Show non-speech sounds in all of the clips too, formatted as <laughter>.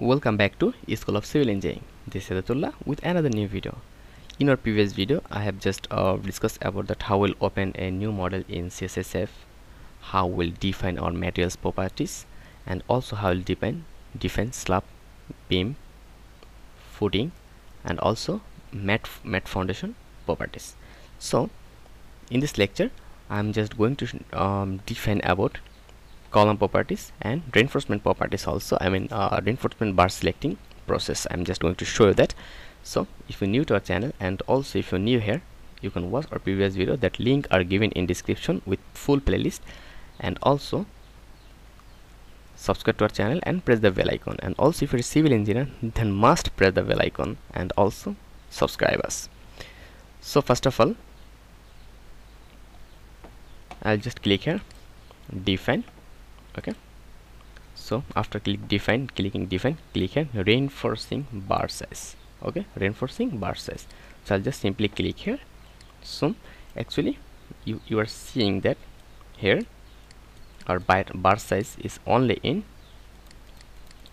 Welcome back to School of Civil Engineering. This is Adullah with another new video. In our previous video, I have just uh, discussed about that how we'll open a new model in CSSF, how we'll define our materials properties, and also how we'll define define slab, beam, footing, and also mat mat foundation properties. So, in this lecture, I'm just going to um, define about column properties and reinforcement properties also. I mean uh, reinforcement bar selecting process. I'm just going to show you that. So if you're new to our channel and also if you're new here you can watch our previous video. That link are given in description with full playlist. And also subscribe to our channel and press the bell icon. And also if you're a civil engineer then must press the bell icon and also subscribe us. So first of all I'll just click here. Define okay. So after click define clicking define click here reinforcing bar size. Okay reinforcing bar size. So I'll just simply click here. So actually you you are seeing that here our bar, bar size is only in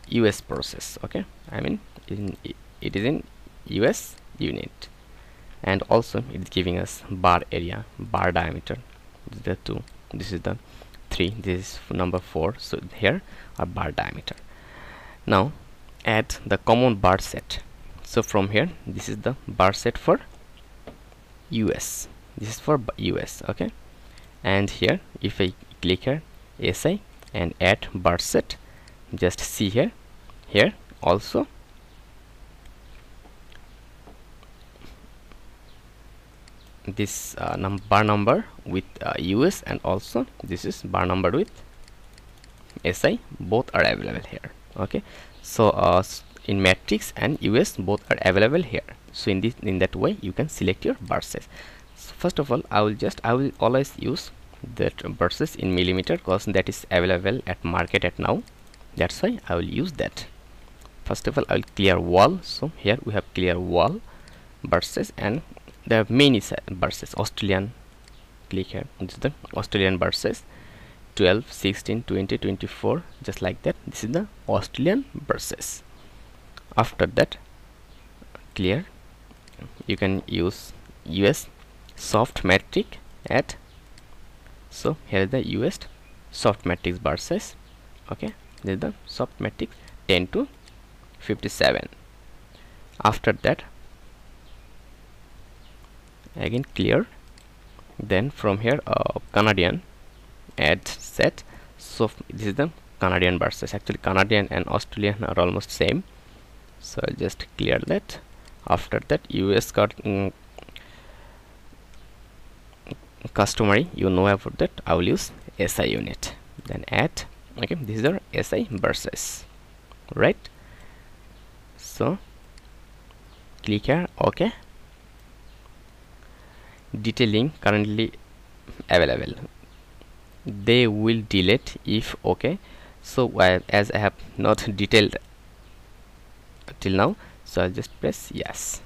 US process. Okay I mean in it is in US unit. And also it's giving us bar area bar diameter. The two this is the 3 this is number 4 so here our bar diameter. Now add the common bar set. So from here this is the bar set for US this is for US okay? And here if I click here SI and add bar set just see here. Here also this uh, num bar number with uh, US and also this is bar number with SI both are available here okay? So uh, in matrix and US both are available here. So in this in that way you can select your bar size. So first of all I will just I will always use that size in millimeter because that is available at market at now. That's why I will use that. First of all I will clear wall. So here we have clear wall size and there are many verses. Australian click here this is the Australian verses. 12 16 20 24 just like that. This is the Australian verses. After that clear. You can use US soft metric at so here is the US soft metric size okay this is the soft metric 10 to 57 after that again clear. Then from here uh, Canadian. Add set. So this is the Canadian versus. Actually Canadian and Australian are almost same. So I'll just clear that. After that US got mm, customary you know about that. I will use SI unit. Then add. Okay is our SI versus. Right? So click here. Okay detailing currently available. They will delete if okay. So uh, as I have not <laughs> detailed till now so I'll just press yes.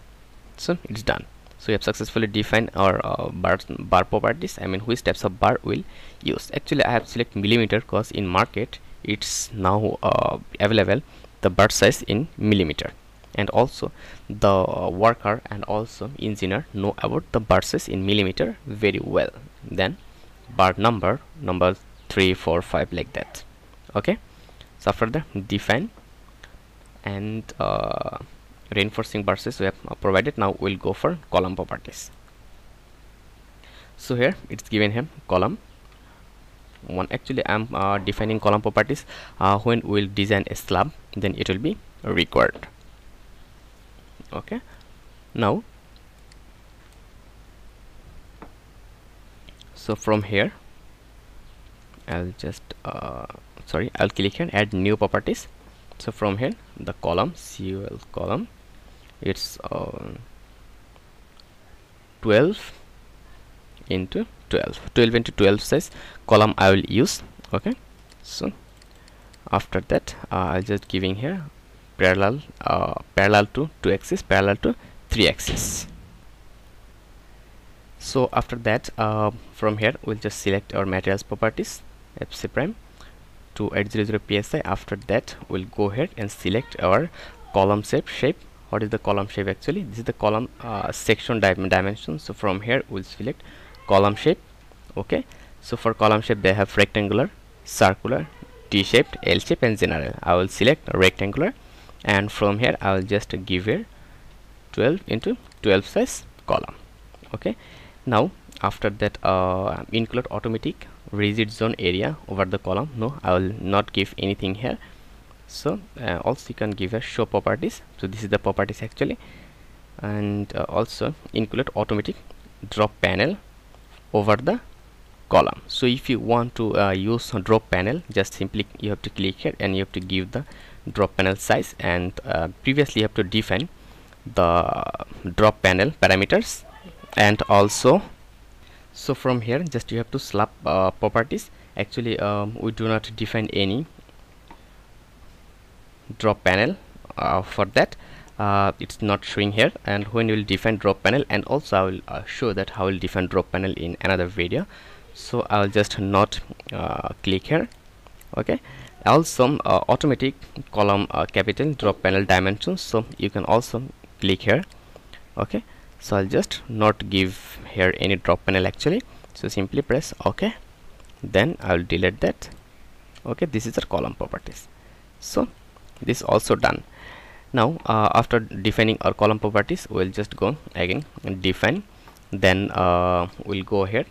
So it's done. So we have successfully defined our uh, bar, bar properties. I mean which types of bar will use. Actually I have select millimeter because in market it's now uh, available the bar size in millimeter and also the worker and also engineer know about the burses in millimeter very well. Then bar number number 3 4 5 like that. Okay? So after the define and uh, reinforcing burses we have provided. Now we'll go for column properties. So here it's given him column. One actually I'm uh, defining column properties. Uh, when we'll design a slab then it will be required okay. Now so from here I'll just uh, sorry I'll click here add new properties. So from here the column CUL column it's uh, 12 into 12 12 into 12 size column I will use. Okay. So after that uh, I'll just giving here parallel uh, parallel to 2 axis parallel to 3 axis so after that uh, from here we'll just select our materials properties fc prime to 800 psi after that we'll go ahead and select our column shape shape. What is the column shape actually? This is the column uh, section dim dimension. So from here we'll select column shape okay? So for column shape they have rectangular circular t-shaped l-shape and general. I will select rectangular and from here i will just give here 12 into 12 size column. Okay? Now after that uh, include automatic rigid zone area over the column no I will not give anything here. So uh, also you can give a show properties. So this is the properties actually. And uh, also include automatic drop panel over the column. So if you want to uh, use drop panel just simply you have to click here and you have to give the drop panel size and uh, previously you have to define the drop panel parameters and also so from here just you have to slap uh, properties. Actually um, we do not define any drop panel uh, for that. Uh, it's not showing here. And when you will define drop panel and also I will uh, show that how will define drop panel in another video. So I'll just not uh, click here. Okay also uh, automatic column capital drop panel dimensions so you can also click here. Okay. So I'll just not give here any drop panel actually. So simply press ok. Then I'll delete that. Okay. This is the column properties. So this also done. Now uh, after defining our column properties we'll just go again and define. Then uh, we'll go ahead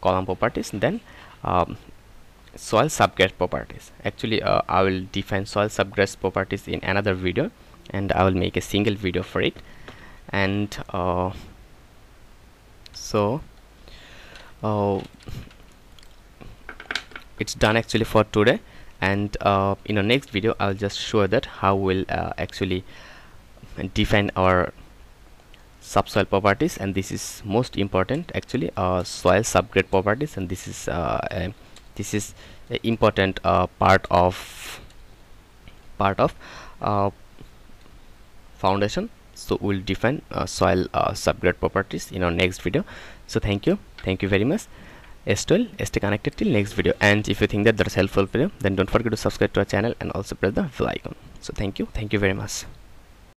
column properties. Then um, soil subgrade properties. Actually uh, I will define soil subgrade properties in another video and I will make a single video for it. And uh, so uh, it's done actually for today. And uh, in the next video I'll just show that how we'll uh, actually define our subsoil properties. And this is most important actually uh, soil subgrade properties. And this is uh, this is a important uh, part of part of uh, foundation. So we'll define uh, soil subgrade properties in our next video. So thank you. Thank you very much. S12 stay connected till next video. And if you think that that's helpful video then don't forget to subscribe to our channel and also press the bell icon. So thank you. Thank you very much